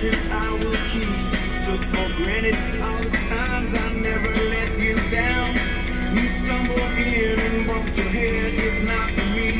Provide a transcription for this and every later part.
promise I will keep. Took for granted all the times I never let you down. You stumbled in and broke your head. It's not for me.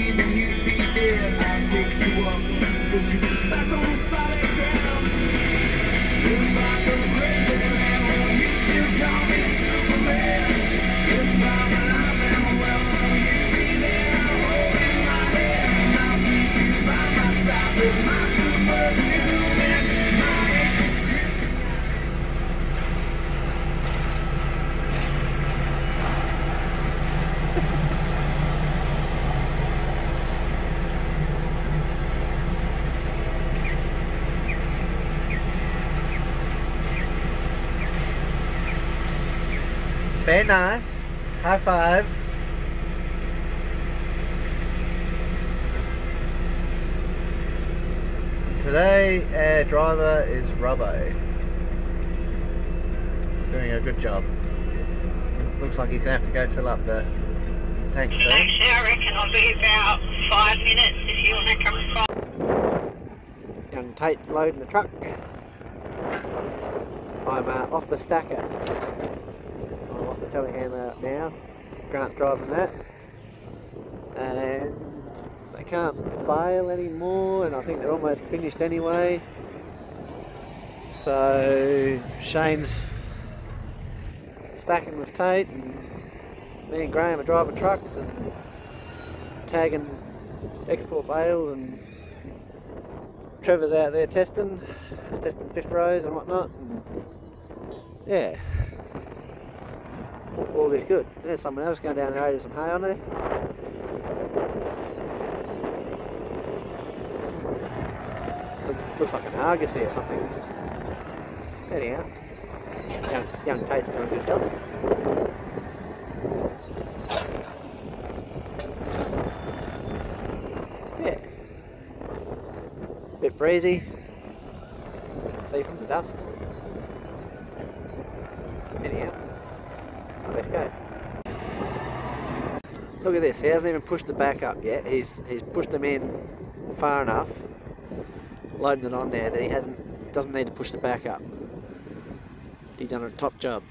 Very nice. High five. Today our driver is Robbo. Doing a good job. Looks like he's gonna have to go fill up the tank soon. I reckon I'll be about five minutes if you want to come across. Young Tate loading the truck. I'm uh, off the stacker. Telehandler now. Grant's driving that. And they can't bale anymore and I think they're almost finished anyway. So Shane's stacking with Tate and me and Graham are driving trucks and tagging export bales and Trevor's out there testing, testing fifth rows and whatnot. And yeah, all, is good. There's someone else going down the road some hay on there. Looks, like an Argosy or something. Anyhow, young, young Tate's doing a good job. Yeah. Bit breezy. See from the dust. Anyhow, let's go. Look at this. He hasn't even pushed the back up yet. He's he's pushed them in far enough, loading it on there that he hasn't doesn't need to push the back up. He's done a top job.